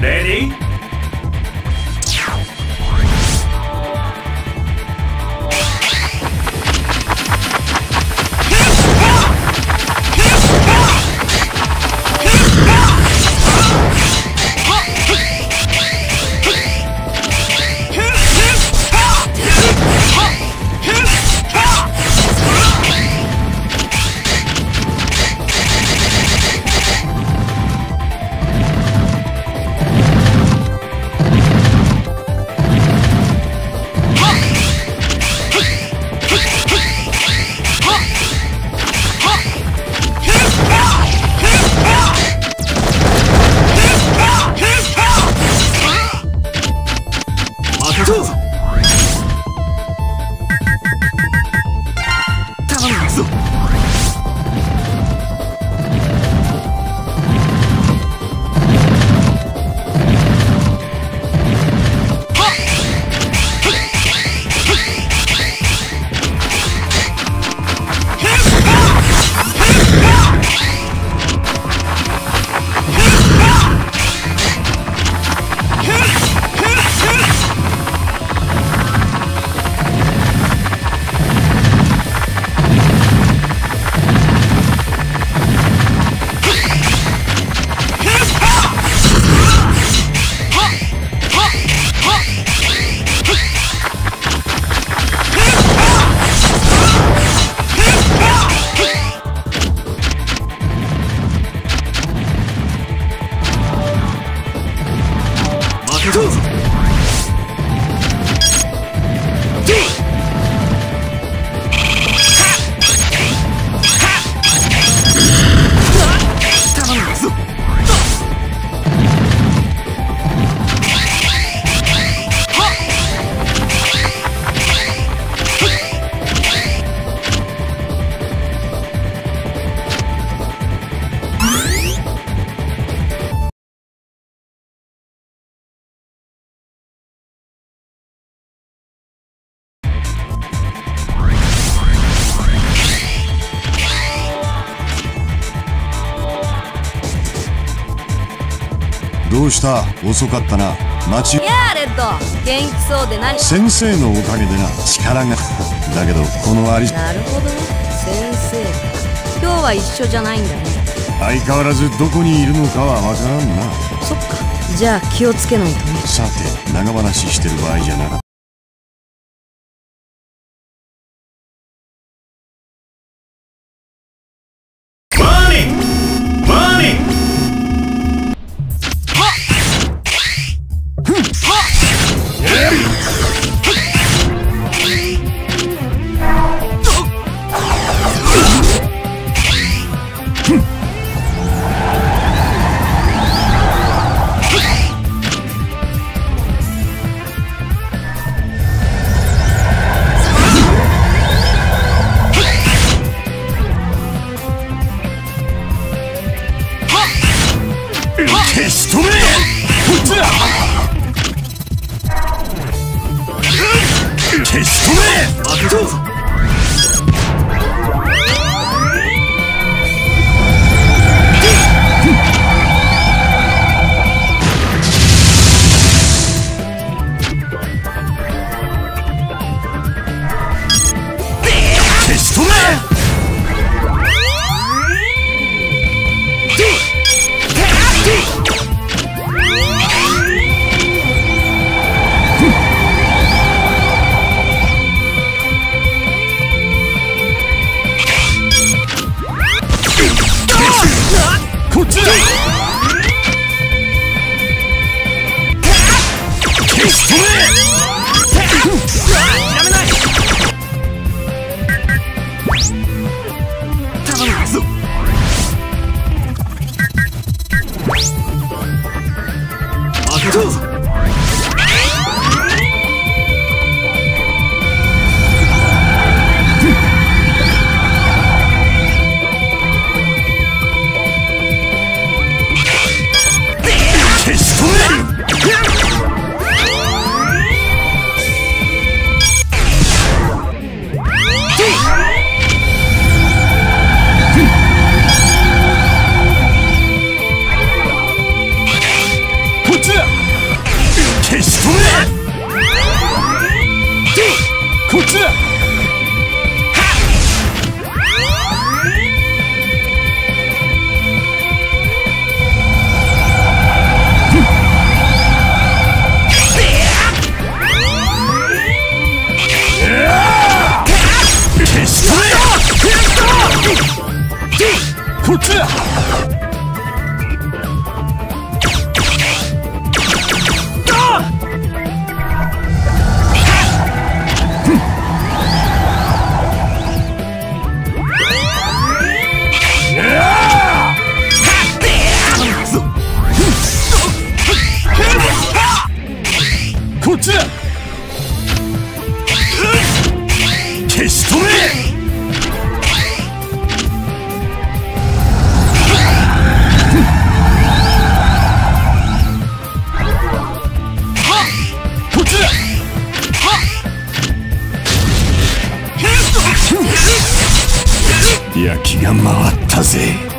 Ready. どうした？遅かったな。町やあレッド元気そうで何？先生のおかげでな。力が。だけどこのあり。なるほどね。先生か。今日は一緒じゃないんだね。相変わらずどこにいるのかはわからんな。そっか。じゃあ気をつけないとね。さて長話してる場合じゃなかっ消し止め消し止め。酷。こっちだ。こっちだ。が回ったぜ。